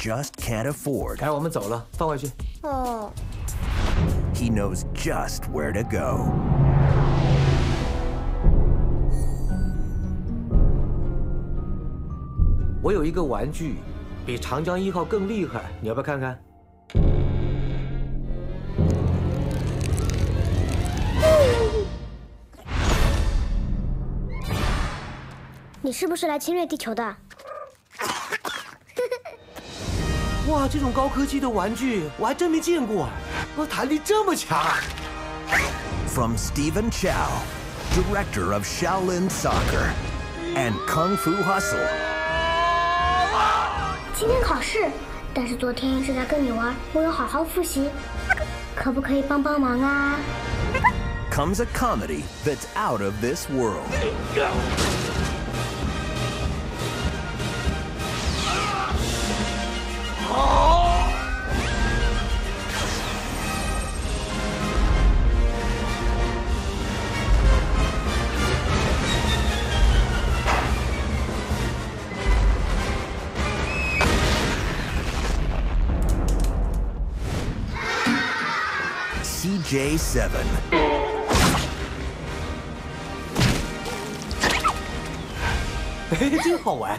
just can't afford. 哎，我们走了，放回去。哦，He knows just where to go. 我有一个玩具，比长江一号更厉害，你要不要看看？你是不是来侵略地球的？哇，这种高科技的玩具我还真没见过，哇，弹力这么强！From Stephen Chow, director of Shaolin Soccer and Kung Fu Hustle, 今天考试，但是昨天一直在跟你玩，我有好好复习，可不可以帮帮忙啊？comes a comedy that's out of this world. CJ7. 嘿，真好玩。